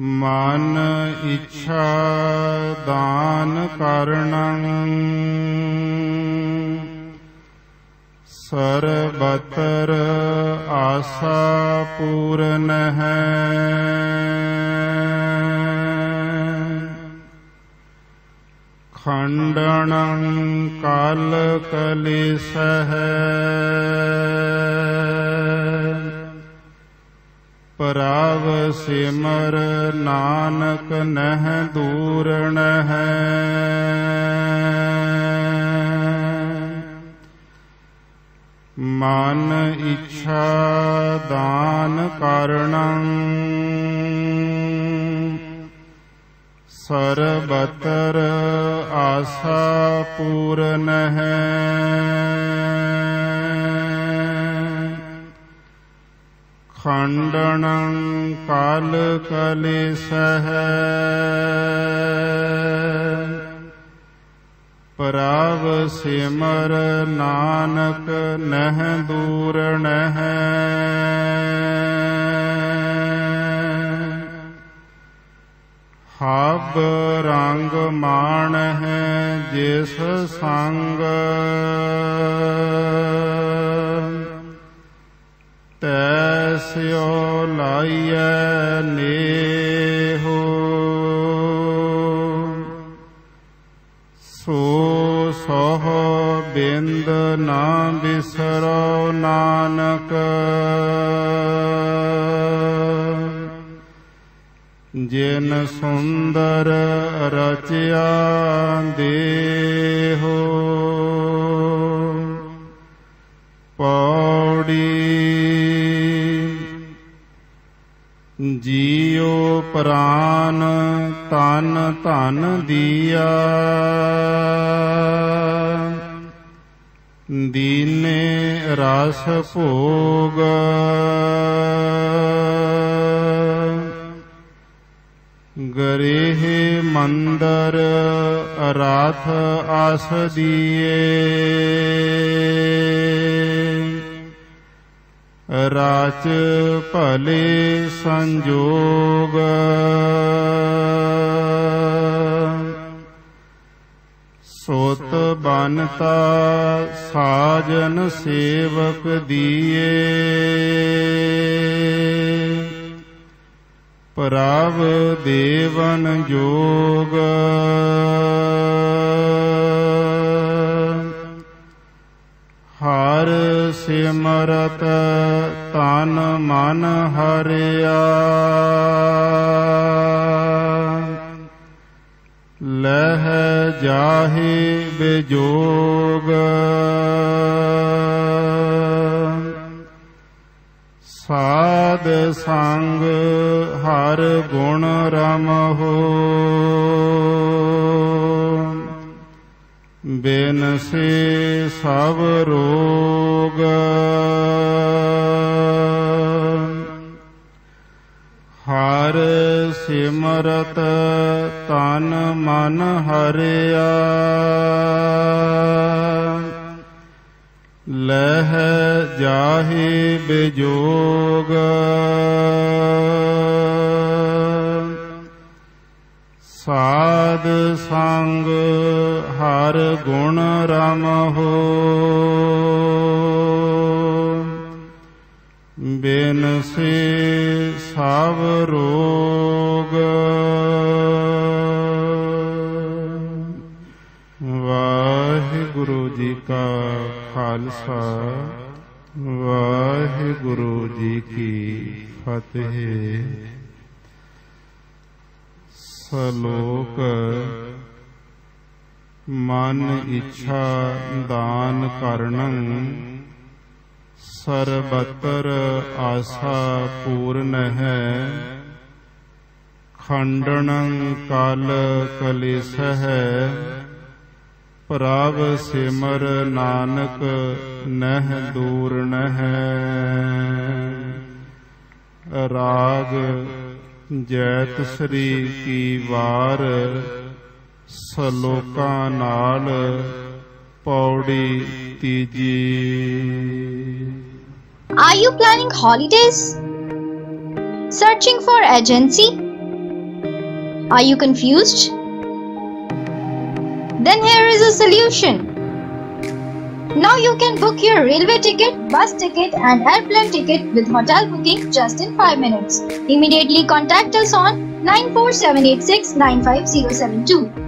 ਮਨ ਇੱਛਾ ਦਾਨ ਕਰਣੰ ਸਰਬਤਰ ਆਸਾ ਪੂਰਨ ਹੈ। ਖੰਡਣੰ ਕਲ ਕਲਿਸਹ। ਪਰਾਵ ਸਿਮਰ ਨਾਨਕ ਨਹਿ ਦੂਰਣ ਹੈ। ਮਨ ਇੱਛਾ ਦਾਨ ਕਰਣੰ ਸਰਬਤਰ ਆਸਾ ਪੂਰਨ ਹੈ। ਖੰਡਣੰ ਕਲ ਕਲਿਸਹ। ਪਰਾਵ ਸਿਮਰ ਨਾਨਕ ਨਹਿ ਦੂਰ ਹੈ ਹਬ ਰੰਗ ਮਾਣ ਹੈ ਜਿਸ ਸੰਗ। ਤੈਸਿਓ ਲਾਈਐ ਨੇਹੋ। ਸੋ ਸੋਹ ਬਿੰਦ ਨਾ ਬਿਸਰੋ ਨਾਨਕ। ਜਿਨ ਸੁੰਦਰ ਰਚਿਆ ਦੇਹੋ। ਪੌੜੀ ਜੀਉ ਪ੍ਰਾਨ ਤਨ ਧਨ ਦੀਆ। ਦੀਨੇ ਰਸ ਭੋਗ। ਗਰੇਹ ਮੰਦਰ ਰਾਥ ਆਸ ਦੀਏ। ਰਾਚ ਭਲੇ ਸੰਜੋਗ। ਸੋਤ ਬਨਤਾ ਸਾਜਨ ਸੇਵਕ ਦੀਏ। ਪ੍ਰਭ ਦੇਵਨ ਜੋਗ। ਸਿਮਰਤ ਤਨ ਮਨ ਹਰਿਆ। ਲਹਿ ਜਾਹੇ ਬਿਜੋਗ। ਸਾਧ ਸੰਗ ਹਰ ਗੁਣ ਰਮਹੋ। ਬਿਨ ਸੇ ਸਭ ਰੋਗ ਹਰ ਸਿਮਰਤ ਤਨ ਮਨ ਹਰਿਆ ਲਹਿ ਜਾਹੇ ਬਿਜੋਗ ਸਾਧ ਸੰਗ ਹਰ ਗੁਣ ਰਮ ਹੋ ਬਿਨ ਸੇ ਸਭ ਰੋਗ। ਵਾਹਿਗੁਰੂ ਜੀ ਕਾ ਖਾਲਸਾ, ਵਾਹਿਗੁਰੂ ਜੀ ਕੀ ਫਤਿਹ। ਸਲੋਕ, ਮਨ ਇੱਛਾ ਦਾਨ ਕਰਨੰ ਸਰਬਤਰ ਆਸਾ ਪੂਰਨ ਹੈ। ਖੰਡਨੰ ਕਲ ਕਲੇਸ਼ ਹੈ ਪ੍ਰਭ ਸਿਮਰ ਨਾਨਕ ਨਹਿ ਦੂਰ ਨਹਿ ਰਾਗ ਜੈਤ ਸ੍ਰੀ ਕੀ ਵਾਰ, ਸਲੋਕਾਂ ਨਾਲ Pauri Are you planning holidays? Searching for agency? Are you confused? Then here is a solution. Now you can book your railway ticket, bus ticket and airplane ticket with hotel booking just in 5 minutes. Immediately contact us on 94786 95072.